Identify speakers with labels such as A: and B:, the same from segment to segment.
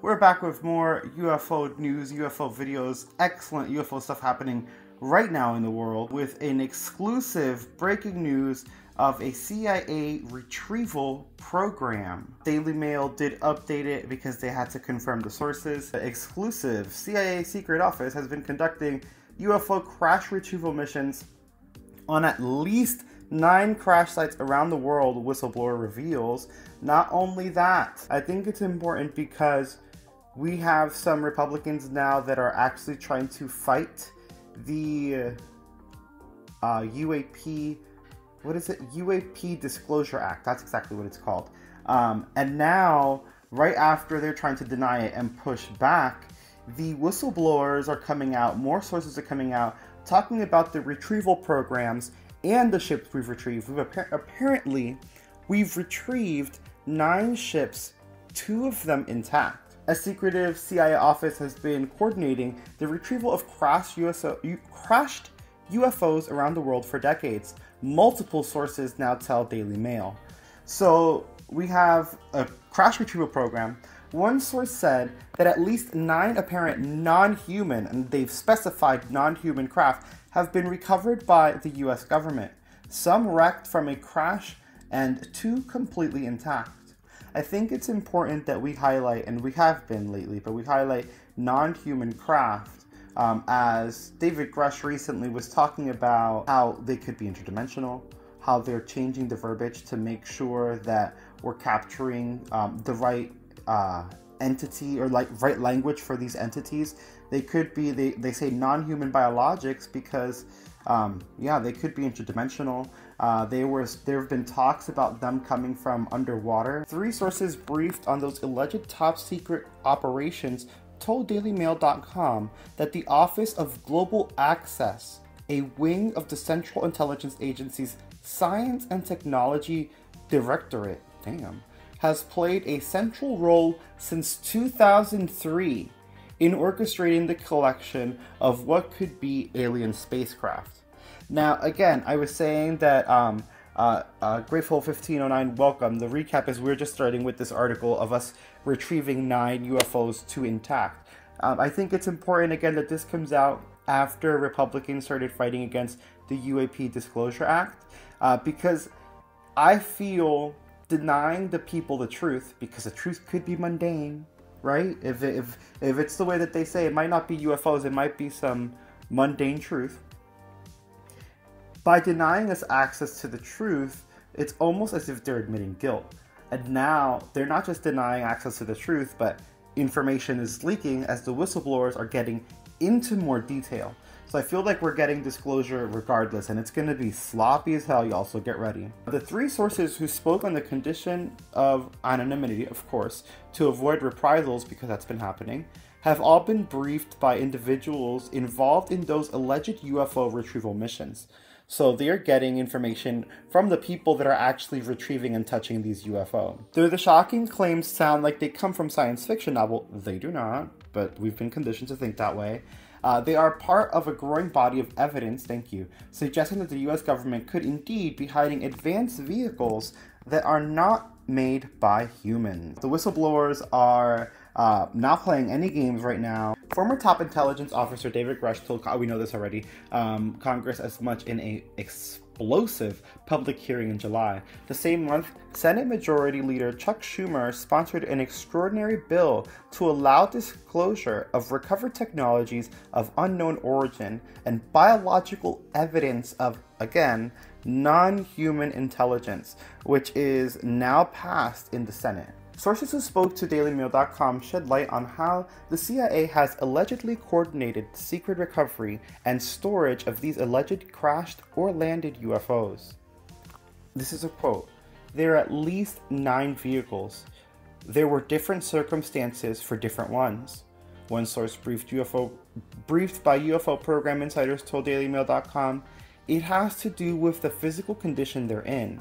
A: We're back with more UFO news, UFO videos, excellent UFO stuff happening right now in the world with an exclusive breaking news of a CIA retrieval program. Daily Mail did update it because they had to confirm the sources. The exclusive CIA secret office has been conducting UFO crash retrieval missions on at least nine crash sites around the world, whistleblower reveals. Not only that, I think it's important because we have some Republicans now that are actually trying to fight the uh, UAP, what is it? UAP Disclosure Act. That's exactly what it's called. Um, and now, right after they're trying to deny it and push back, the whistleblowers are coming out, more sources are coming out, talking about the retrieval programs and the ships we've retrieved. We've apparently we've retrieved nine ships, two of them intact. A secretive CIA office has been coordinating the retrieval of crashed, USO, crashed UFOs around the world for decades. Multiple sources now tell Daily Mail. So we have a crash retrieval program. One source said that at least nine apparent non human, and they've specified non human craft, have been recovered by the US government, some wrecked from a crash and two completely intact. I think it's important that we highlight, and we have been lately, but we highlight non human craft um, as David Grusch recently was talking about how they could be interdimensional, how they're changing the verbiage to make sure that we're capturing um, the right uh, entity or like right language for these entities. They could be they, they say non-human biologics because um, yeah they could be interdimensional. Uh, they were there have been talks about them coming from underwater. Three sources briefed on those alleged top secret operations told DailyMail.com that the Office of Global Access, a wing of the Central Intelligence Agency's Science and Technology Directorate, damn, has played a central role since 2003 in orchestrating the collection of what could be alien spacecraft. Now, again, I was saying that um, uh, uh, Grateful 1509, welcome. The recap is we're just starting with this article of us retrieving nine UFOs to intact. Um, I think it's important again that this comes out after Republicans started fighting against the UAP Disclosure Act uh, because I feel denying the people the truth because the truth could be mundane, right? If if if it's the way that they say, it might not be UFOs. It might be some mundane truth. By denying us access to the truth, it's almost as if they're admitting guilt. And now they're not just denying access to the truth, but information is leaking as the whistleblowers are getting into more detail. So I feel like we're getting disclosure regardless, and it's going to be sloppy as hell, y'all, so get ready. The three sources who spoke on the condition of anonymity, of course, to avoid reprisals because that's been happening, have all been briefed by individuals involved in those alleged UFO retrieval missions. So they're getting information from the people that are actually retrieving and touching these UFO. Though the shocking claims sound like they come from science fiction novel, they do not, but we've been conditioned to think that way. Uh, they are part of a growing body of evidence, thank you, suggesting that the US government could indeed be hiding advanced vehicles that are not made by humans. The whistleblowers are uh, not playing any games right now. Former top intelligence officer David Grusch told, we know this already, um, Congress as much in a explosive public hearing in July. The same month, Senate Majority Leader Chuck Schumer sponsored an extraordinary bill to allow disclosure of recovered technologies of unknown origin and biological evidence of, again, non human intelligence, which is now passed in the Senate. Sources who spoke to DailyMail.com shed light on how the CIA has allegedly coordinated secret recovery and storage of these alleged crashed or landed UFOs. This is a quote There are at least nine vehicles. There were different circumstances for different ones. One source briefed UFO briefed by UFO program insiders told DailyMail.com it has to do with the physical condition they're in.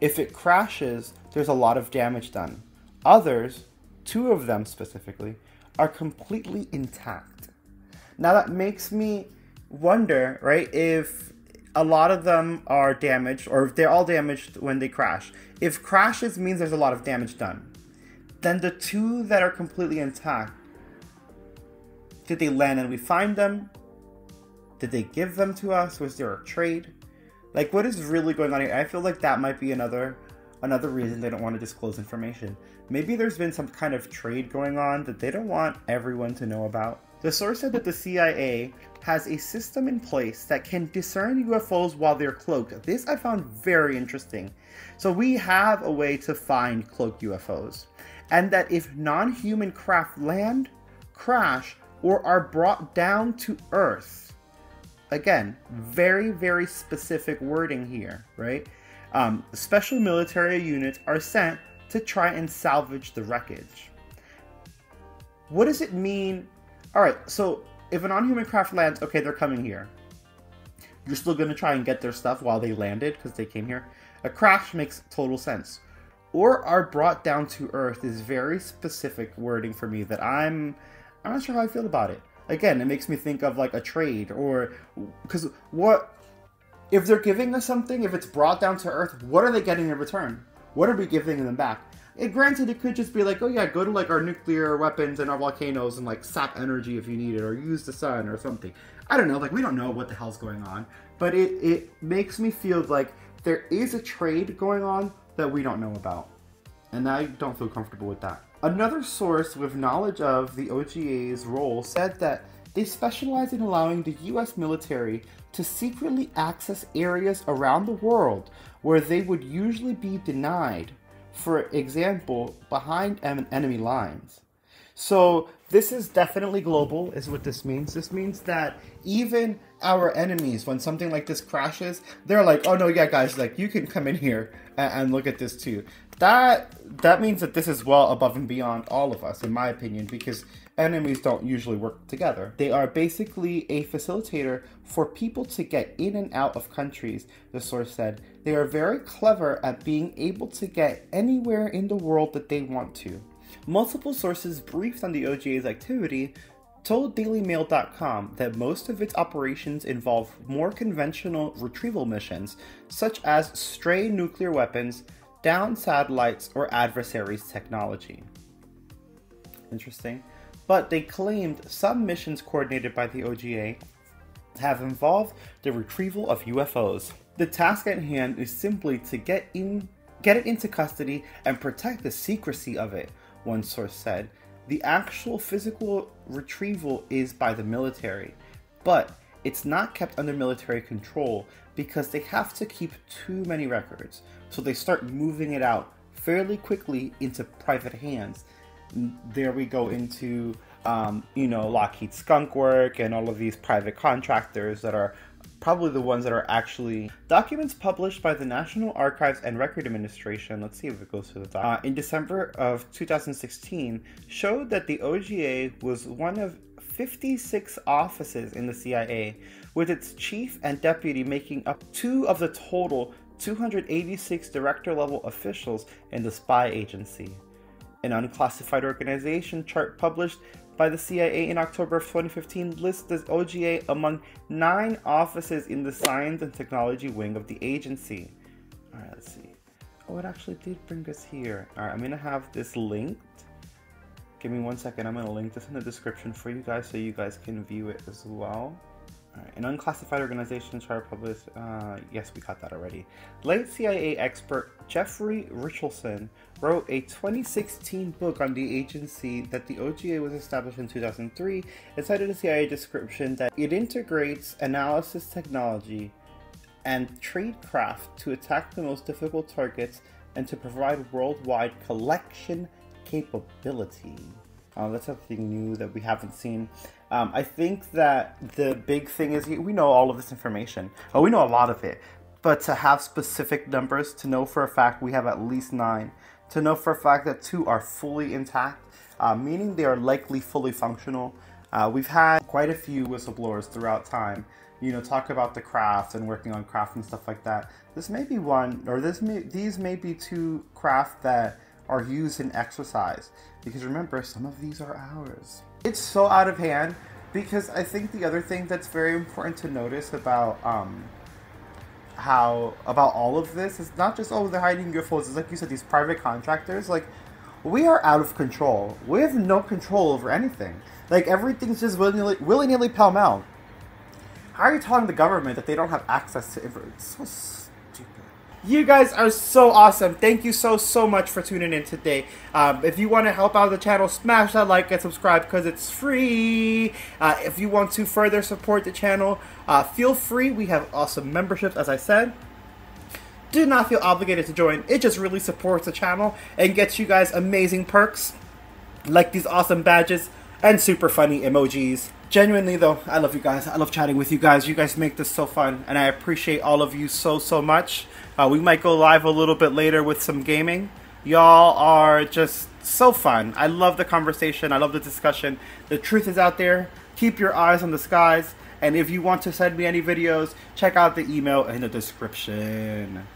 A: If it crashes, there's a lot of damage done. Others, two of them specifically, are completely intact. Now that makes me wonder, right, if a lot of them are damaged or if they're all damaged when they crash. If crashes means there's a lot of damage done, then the two that are completely intact, did they land and we find them? Did they give them to us? Was there a trade? Like what is really going on here? I feel like that might be another another reason they don't want to disclose information. Maybe there's been some kind of trade going on that they don't want everyone to know about. The source said that the CIA has a system in place that can discern UFOs while they're cloaked. This I found very interesting. So we have a way to find cloaked UFOs. And that if non human craft land, crash, or are brought down to Earth, again, very, very specific wording here, right? Um, special military units are sent to try and salvage the wreckage. What does it mean? All right, so if an non-human craft lands, okay, they're coming here. You're still going to try and get their stuff while they landed because they came here. A crash makes total sense. Or are brought down to Earth is very specific wording for me that I'm I'm not sure how I feel about it. Again, it makes me think of like a trade or because what if they're giving us something, if it's brought down to Earth, what are they getting in return? What are we giving them back? It, granted, it could just be like, oh yeah, go to like our nuclear weapons and our volcanoes and like sap energy if you need it, or use the sun or something. I don't know. Like we don't know what the hell's going on, but it it makes me feel like there is a trade going on that we don't know about, and I don't feel comfortable with that. Another source with knowledge of the OGA's role said that they specialize in allowing the US military to secretly access areas around the world where they would usually be denied for example, behind enemy lines. So this is definitely global, is what this means. This means that even our enemies, when something like this crashes, they're like, "Oh no, yeah, guys, like you can come in here and, and look at this too." That that means that this is well above and beyond all of us, in my opinion, because enemies don't usually work together. They are basically a facilitator for people to get in and out of countries. The source said they are very clever at being able to get anywhere in the world that they want to. Multiple sources briefed on the OGA's activity told DailyMail.com that most of its operations involve more conventional retrieval missions, such as stray nuclear weapons, down satellites, or adversaries' technology. Interesting. But they claimed some missions coordinated by the OGA have involved the retrieval of UFOs. The task at hand is simply to get in get it into custody and protect the secrecy of it, one source said. The actual physical retrieval is by the military, but it's not kept under military control because they have to keep too many records. So they start moving it out fairly quickly into private hands. There we go into um, you know Lockheed Skunk Work and all of these private contractors that are probably the ones that are actually documents published by the National Archives and Record Administration. Let's see if it goes to the doc. Uh, in December of 2016, showed that the OGA was one of 56 offices in the CIA, with its chief and deputy making up two of the total 286 director level officials in the spy agency. An unclassified organization chart published by the CIA in October of 2015 lists the OGA among nine offices in the science and technology wing of the agency. Alright, let's see. Oh, it actually did bring us here. Alright, I'm gonna have this linked. Give me one second, I'm gonna link this in the description for you guys so you guys can view it as well. An unclassified organization chart published. Uh, yes, we got that already. Late CIA expert Jeffrey Richelson wrote a 2016 book on the agency that the OGA was established in 2003 and cited a CIA description that it integrates analysis technology and tradecraft to attack the most difficult targets and to provide worldwide collection capability. Uh, that's something new that we haven't seen. Um, I think that the big thing is we know all of this information. Oh, we know a lot of it. But to have specific numbers, to know for a fact we have at least nine, to know for a fact that two are fully intact, uh, meaning they are likely fully functional. Uh, we've had quite a few whistleblowers throughout time, you know, talk about the craft and working on craft and stuff like that. This may be one, or this may, these may be two craft that are used in exercise. Because remember, some of these are ours. It's so out of hand because I think the other thing that's very important to notice about um, how about all of this is not just oh they're hiding UFOs. It's like you said, these private contractors. Like, we are out of control. We have no control over anything. Like everything's just willy nilly, willy nilly, pell mell. How are you telling the government that they don't have access to information? So. You guys are so awesome. Thank you so, so much for tuning in today. Um, if you want to help out the channel, smash that like and subscribe because it's free. Uh, if you want to further support the channel, uh, feel free. We have awesome memberships, as I said do not feel obligated to join. It just really supports the channel and gets you guys amazing perks like these awesome badges and super funny emojis. Genuinely though, I love you guys. I love chatting with you guys. You guys make this so fun and I appreciate all of you so, so much. Uh, we might go live a little bit later with some gaming. Y'all are just so fun. I love the conversation. I love the discussion. The truth is out there. Keep your eyes on the skies. And if you want to send me any videos, check out the email in the description.